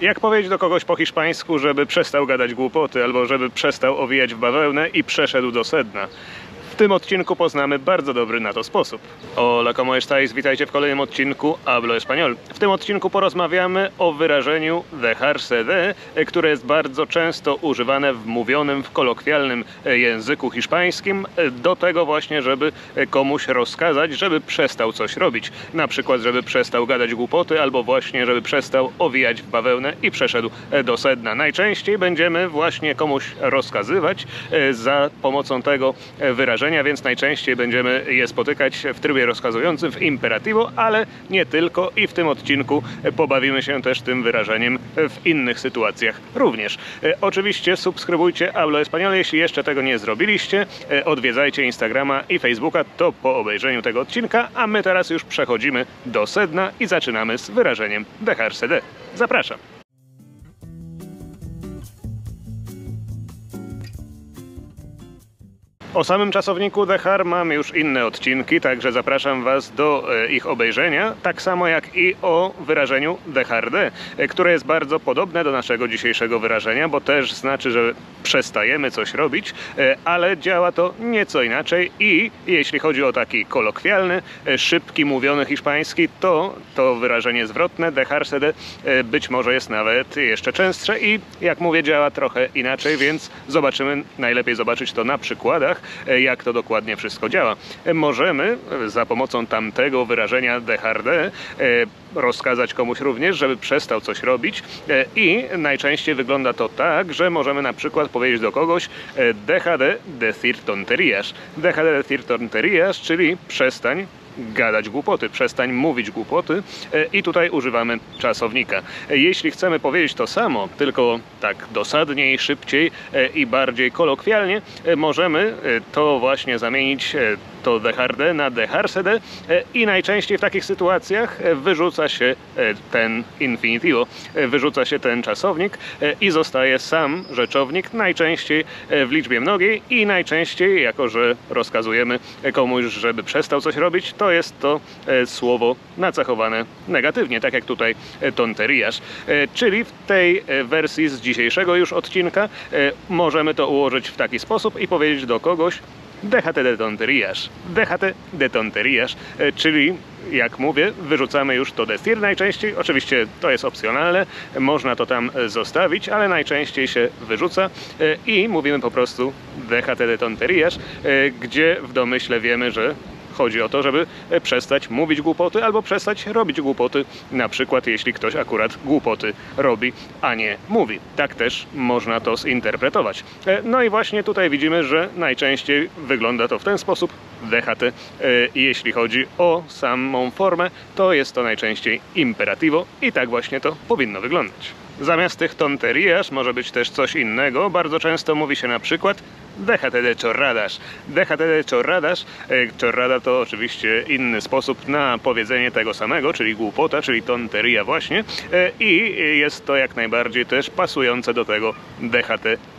Jak powiedzieć do kogoś po hiszpańsku, żeby przestał gadać głupoty, albo żeby przestał owijać w bawełnę i przeszedł do sedna? W tym odcinku poznamy bardzo dobry na to sposób. Hola, como estáis? Witajcie w kolejnym odcinku Hablo Español. W tym odcinku porozmawiamy o wyrażeniu dejarse de, które jest bardzo często używane w mówionym, w kolokwialnym języku hiszpańskim do tego właśnie, żeby komuś rozkazać, żeby przestał coś robić. Na przykład, żeby przestał gadać głupoty, albo właśnie, żeby przestał owijać w bawełnę i przeszedł do sedna. Najczęściej będziemy właśnie komuś rozkazywać za pomocą tego wyrażenia więc najczęściej będziemy je spotykać w trybie rozkazującym w imperativo, ale nie tylko i w tym odcinku pobawimy się też tym wyrażeniem w innych sytuacjach również. E, oczywiście subskrybujcie Hablo Español, jeśli jeszcze tego nie zrobiliście, e, odwiedzajcie Instagrama i Facebooka, to po obejrzeniu tego odcinka, a my teraz już przechodzimy do sedna i zaczynamy z wyrażeniem dejarse de. Zapraszam! O samym czasowniku Dechar mam już inne odcinki, także zapraszam Was do e, ich obejrzenia, tak samo jak i o wyrażeniu Decharde, e, które jest bardzo podobne do naszego dzisiejszego wyrażenia, bo też znaczy, że przestajemy coś robić, e, ale działa to nieco inaczej i jeśli chodzi o taki kolokwialny, szybki, mówiony hiszpański, to to wyrażenie zwrotne dejarse de być może jest nawet jeszcze częstsze i jak mówię działa trochę inaczej, więc zobaczymy, najlepiej zobaczyć to na przykładach. E, jak to dokładnie wszystko działa. E, możemy za pomocą tamtego wyrażenia dejarde rozkazać komuś również, żeby przestał coś robić e, i najczęściej wygląda to tak, że możemy na przykład powiedzieć do kogoś deja de tonterías. Deja de tonterías, czyli przestań gadać głupoty, przestań mówić głupoty i tutaj używamy czasownika. Jeśli chcemy powiedzieć to samo, tylko tak dosadniej, szybciej i bardziej kolokwialnie, możemy to właśnie zamienić to dejarde na dejarse de i najczęściej w takich sytuacjach wyrzuca się ten infinitivo, wyrzuca się ten czasownik i zostaje sam rzeczownik, najczęściej w liczbie mnogiej i najczęściej, jako że rozkazujemy komuś, żeby przestał coś robić, to jest to słowo nacechowane negatywnie, tak jak tutaj tonteriasz. Czyli w tej wersji z dzisiejszego już odcinka możemy to ułożyć w taki sposób i powiedzieć do kogoś, déjate de tonterías, déjate de tonterías, e, czyli jak mówię, wyrzucamy już to destir najczęściej. Oczywiście to jest opcjonalne, można to tam zostawić, ale najczęściej się wyrzuca. E, i mówimy po prostu déjate de tonterías, e, gdzie w domyśle wiemy, że Chodzi o to, żeby e, przestać mówić głupoty albo przestać robić głupoty, na przykład jeśli ktoś akurat głupoty robi, a nie mówi. Tak też można to zinterpretować. E, no i właśnie tutaj widzimy, że najczęściej wygląda to w ten sposób, DHT. E, jeśli chodzi o samą formę, to jest to najczęściej imperativo i tak właśnie to powinno wyglądać. Zamiast tych tonterias może być też coś innego. Bardzo często mówi się na przykład déjate de chorradas. Déjate de chorradas. E, chorrada to oczywiście inny sposób na powiedzenie tego samego, czyli głupota, czyli tonteria właśnie. E, I jest to jak najbardziej też pasujące do tego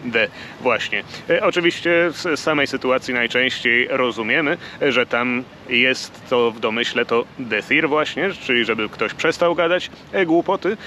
de właśnie. E, oczywiście z samej sytuacji najczęściej rozumiemy, że tam jest to w domyśle to decir właśnie, czyli żeby ktoś przestał gadać głupoty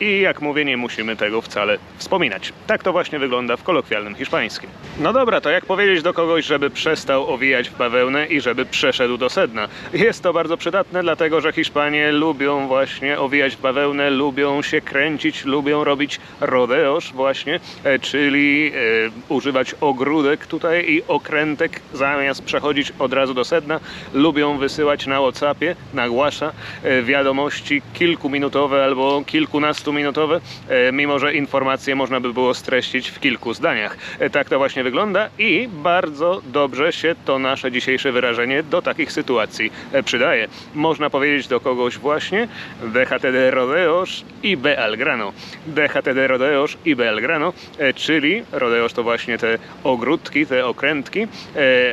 i jak mówię, nie musimy tego wcale wspominać. Tak to właśnie wygląda w kolokwialnym hiszpańskim. No dobra, to jak powiedzieć do kogoś, żeby przestał owijać w bawełnę i żeby przeszedł do sedna? Jest to bardzo przydatne, dlatego że Hiszpanie lubią właśnie owijać w bawełnę, lubią się kręcić, lubią robić rodeos właśnie, e, czyli e, używać ogródek tutaj i okrętek zamiast przechodzić od razu do sedna. Lubią wysyłać na Whatsappie, na głasza e, wiadomości kilkuminutowe albo kilkunastominutowe, e, mimo że informacje można by było streścić w kilku zdaniach. E, tak to właśnie wygląda i bardzo dobrze się to nasze dzisiejsze wyrażenie do takich sytuacji przydaje. Można powiedzieć do kogoś właśnie déjate de rodeos i be al grano. Déjate de rodeos i be al grano, e, czyli rodeos to właśnie te ogródki, te okrętki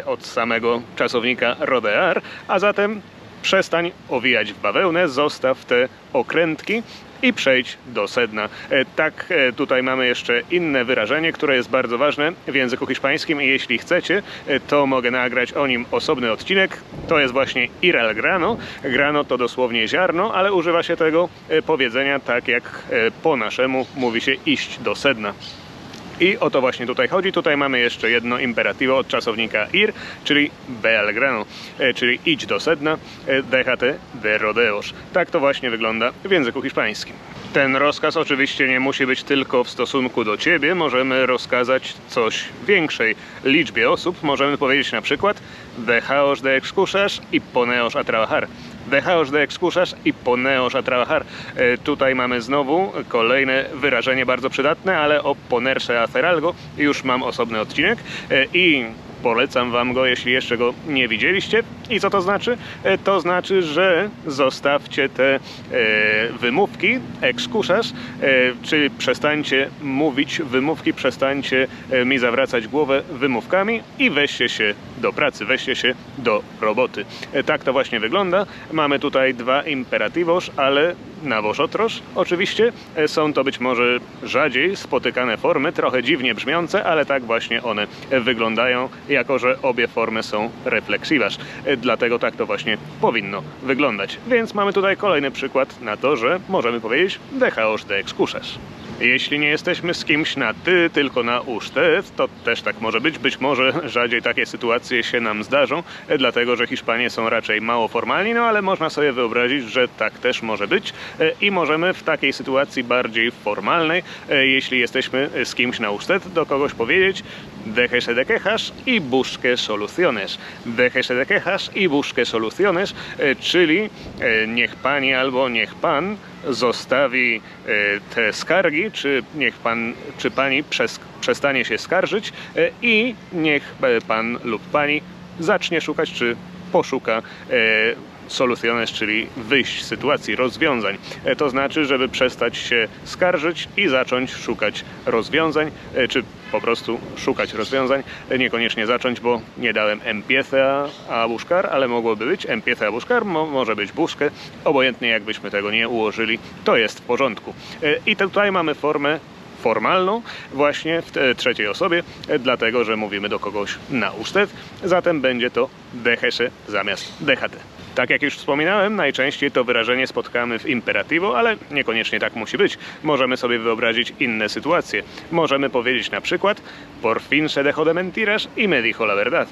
od samego czasownika a zatem przestań owijać w bawełnę, zostaw te okrętki i przejdź do sedna. E, Tak, e, tutaj mamy jeszcze inne wyrażenie, które jest bardzo ważne w języku hiszpańskim i jeśli chcecie, e, to mogę nagrać o nim osobny odcinek. To jest właśnie ir grano. Grano to dosłownie ziarno, ale używa się tego powiedzenia tak jak po naszemu mówi się iść do sedna. I o to właśnie tutaj chodzi. Tutaj mamy jeszcze jedno imperativo od czasownika ir, czyli ve al grano, e, czyli idź do sedna, e, déjate de rodeos. Tak to właśnie wygląda w języku hiszpańskim. Ten rozkaz oczywiście nie musi być tylko w stosunku do ciebie. Możemy rozkazać coś większej liczbie osób. Możemy powiedzieć na przykład dejaos de excusas y poneos a trabajar. Dejaos de excusas y poneos a trabajar. E, Tutaj mamy znowu kolejne wyrażenie bardzo przydatne, ale o ponerse hacer algo już mam osobny odcinek E, i polecam wam go, jeśli jeszcze go nie widzieliście. I co to znaczy? E, To znaczy, że zostawcie te e, wymówki, excusas, e, czyli przestańcie mówić wymówki, przestańcie mi zawracać głowę wymówkami i weźcie się do pracy, weźcie się do roboty. E, Tak to właśnie wygląda. Mamy tutaj dwa imperativos, ale na vosotros oczywiście. E, Są to być może rzadziej spotykane formy, trochę dziwnie brzmiące, ale tak właśnie one e, wyglądają, jako że obie formy są refleksivas. Dlatego tak to właśnie powinno wyglądać. Więc mamy tutaj kolejny przykład na to, że możemy powiedzieć dejaos de excusas. Jeśli nie jesteśmy z kimś na ty, tylko na usted, to też tak może być. Być może rzadziej takie sytuacje się nam zdarzą, dlatego że Hiszpanie są raczej mało formalni, no ale można sobie wyobrazić, że tak też może być e, i możemy w takiej sytuacji bardziej formalnej, e, jeśli jesteśmy z kimś na usted, do kogoś powiedzieć déjese de quejas y busque soluciones. Déjese de quejas y busque soluciones, e, czyli niech pani albo niech pan zostawi e, te skargi, czy niech pan, czy pani przes- przestanie się skarżyć e, i niech e, pan lub pani zacznie szukać, czy poszuka soluciones, czyli wyjść z sytuacji, rozwiązań. E, To znaczy, żeby przestać się skarżyć i zacząć szukać rozwiązań, e, czy po prostu szukać rozwiązań. E, Niekoniecznie zacząć, bo nie dałem empieza a buscar, ale mogłoby być empieza a buscar, mo może być busque, obojętnie jakbyśmy tego nie ułożyli, to jest w porządku. I tutaj mamy formę formalną właśnie w trzeciej osobie, dlatego że mówimy do kogoś na usted, zatem będzie to déjese zamiast déjate. Tak jak już wspominałem, najczęściej to wyrażenie spotkamy w imperativo, ale niekoniecznie tak musi być. Możemy sobie wyobrazić inne sytuacje. Możemy powiedzieć na przykład por fin se dejó de mentiras y me dijo la verdad.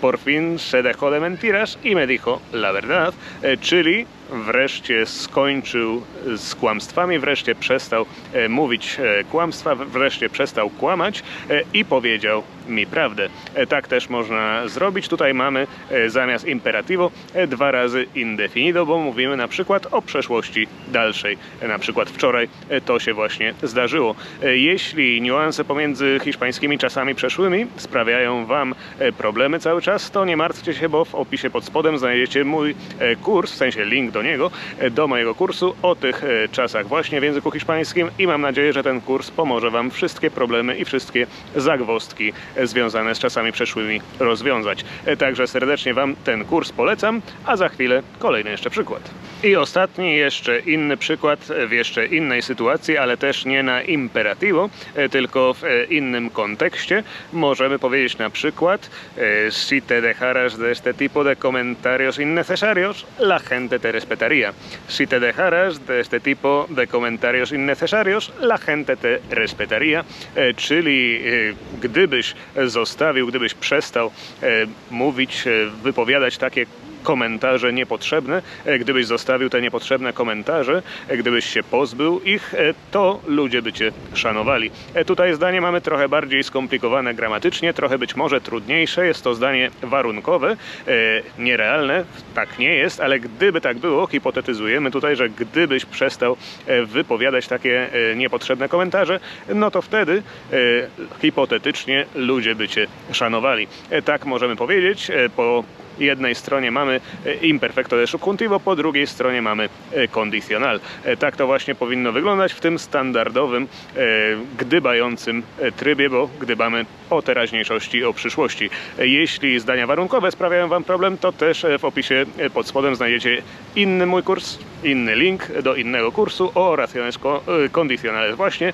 Por fin se dejó de mentiras y me dijo la verdad, e, czyli wreszcie skończył z kłamstwami, wreszcie przestał e, mówić e, kłamstwa, wreszcie przestał kłamać e, i powiedział mi prawdę. Tak też można zrobić. Tutaj mamy zamiast imperativo dwa razy indefinido, bo mówimy na przykład o przeszłości dalszej. Na przykład wczoraj to się właśnie zdarzyło. Jeśli niuanse pomiędzy hiszpańskimi czasami przeszłymi sprawiają Wam problemy cały czas, to nie martwcie się, bo w opisie pod spodem znajdziecie mój kurs, w sensie link do niego, e, do mojego kursu o tych e, czasach właśnie w języku hiszpańskim i mam nadzieję, że ten kurs pomoże Wam wszystkie problemy i wszystkie zagwozdki e, związane z czasami przeszłymi rozwiązać. Także serdecznie Wam ten kurs polecam, a za chwilę kolejny jeszcze przykład. I ostatni, jeszcze inny przykład w jeszcze innej sytuacji, ale też nie na imperativo, tylko w innym kontekście. Możemy powiedzieć na przykład si te dejaras de este tipo de comentarios innecesarios, la gente te respetaría. Si te dejaras de este tipo de comentarios innecesarios, la gente te respetaría. E, Czyli e, gdybyś zostawił, gdybyś przestał e, mówić, wypowiadać takie komentarze niepotrzebne. E, Gdybyś zostawił te niepotrzebne komentarze, e, gdybyś się pozbył ich, e, to ludzie by cię szanowali. Tutaj zdanie mamy trochę bardziej skomplikowane gramatycznie, trochę być może trudniejsze. Jest to zdanie warunkowe, nierealne. Tak nie jest, ale gdyby tak było, hipotetyzujemy tutaj, że gdybyś przestał wypowiadać takie niepotrzebne komentarze, no to wtedy hipotetycznie ludzie by cię szanowali. Tak możemy powiedzieć po jednej stronie mamy e, imperfecto de subjuntivo, po drugiej stronie mamy e, condicional. E, Tak to właśnie powinno wyglądać w tym standardowym, e, gdybającym e, trybie, bo gdybamy o teraźniejszości, o przyszłości. Jeśli zdania warunkowe sprawiają Wam problem, to też w opisie pod spodem znajdziecie inny mój kurs, inny link do innego kursu o oraciones condicionales właśnie.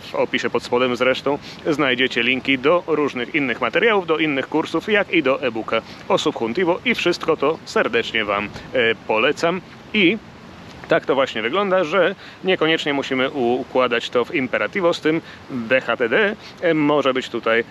W opisie pod spodem zresztą znajdziecie linki do różnych innych materiałów, do innych kursów, jak i do e-booka o subjuntivo i wszystko to serdecznie Wam polecam. I tak to właśnie wygląda, że niekoniecznie musimy układać to w imperativo z tym DHTD. Może być tutaj e,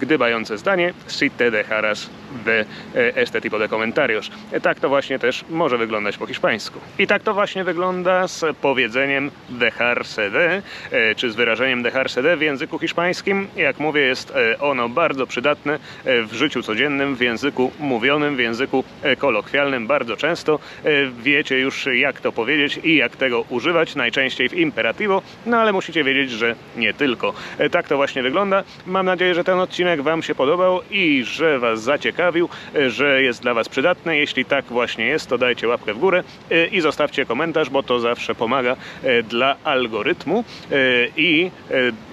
gdybające zdanie si te dejaras de este tipo de comentarios. Tak to właśnie też może wyglądać po hiszpańsku. I tak to właśnie wygląda z powiedzeniem dejarse de, e, czy z wyrażeniem dejarse de w języku hiszpańskim. Jak mówię, jest e, ono bardzo przydatne w życiu codziennym, w języku mówionym, w języku kolokwialnym bardzo często. Wiecie już jak to powiedzieć i jak tego używać, najczęściej w imperativo, no ale musicie wiedzieć, że nie tylko. E, tak to właśnie wygląda. Mam nadzieję, że ten odcinek Wam się podobał i że Was zaciekawił, e, że jest dla Was przydatny. Jeśli tak właśnie jest, to dajcie łapkę w górę e, i zostawcie komentarz, bo to zawsze pomaga dla algorytmu i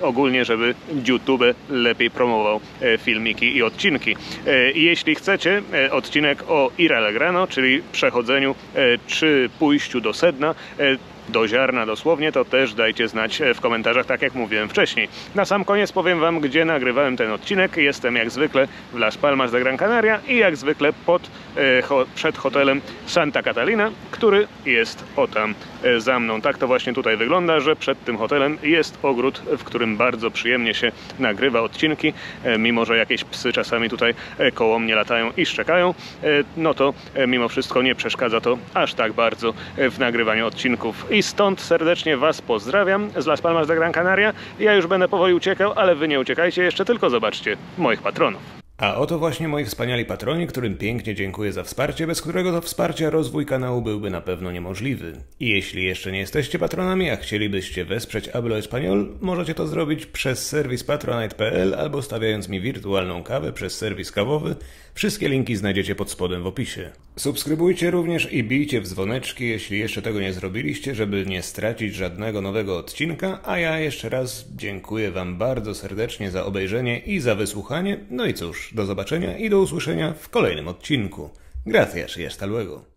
ogólnie, żeby YouTube lepiej promował filmiki i odcinki. Jeśli chcecie odcinek o Iralegrano, czyli przechodzeniu czy pójściu do sedna e, do ziarna dosłownie, to też dajcie znać e, w komentarzach, tak jak mówiłem wcześniej. Na sam koniec powiem Wam, gdzie nagrywałem ten odcinek. Jestem jak zwykle w Las Palmas de Gran Canaria i jak zwykle pod, przed hotelem Santa Catalina, który jest o tam e, za mną. Tak to właśnie tutaj wygląda, że przed tym hotelem jest ogród, w którym bardzo przyjemnie się nagrywa odcinki, e, mimo że jakieś psy czasami tutaj e, koło mnie latają i szczekają, e, no to mimo wszystko nie przeszkadza to aż tak bardzo w nagrywaniu odcinków. I stąd serdecznie Was pozdrawiam z Las Palmas de Gran Canaria. Ja już będę powoli uciekał, ale Wy nie uciekajcie jeszcze, tylko zobaczcie moich patronów. A oto właśnie moi wspaniali patroni, którym pięknie dziękuję za wsparcie, bez którego to wsparcia rozwój kanału byłby na pewno niemożliwy. I jeśli jeszcze nie jesteście patronami, a chcielibyście wesprzeć Ablo Espanol, możecie to zrobić przez serwis patronite.pl albo stawiając mi wirtualną kawę przez serwis kawowy. Wszystkie linki znajdziecie pod spodem w opisie. Subskrybujcie również i bijcie w dzwoneczki, jeśli jeszcze tego nie zrobiliście, żeby nie stracić żadnego nowego odcinka, a ja jeszcze raz dziękuję Wam bardzo serdecznie za obejrzenie i za wysłuchanie. No i cóż, do zobaczenia i do usłyszenia w kolejnym odcinku. Gracias y hasta luego.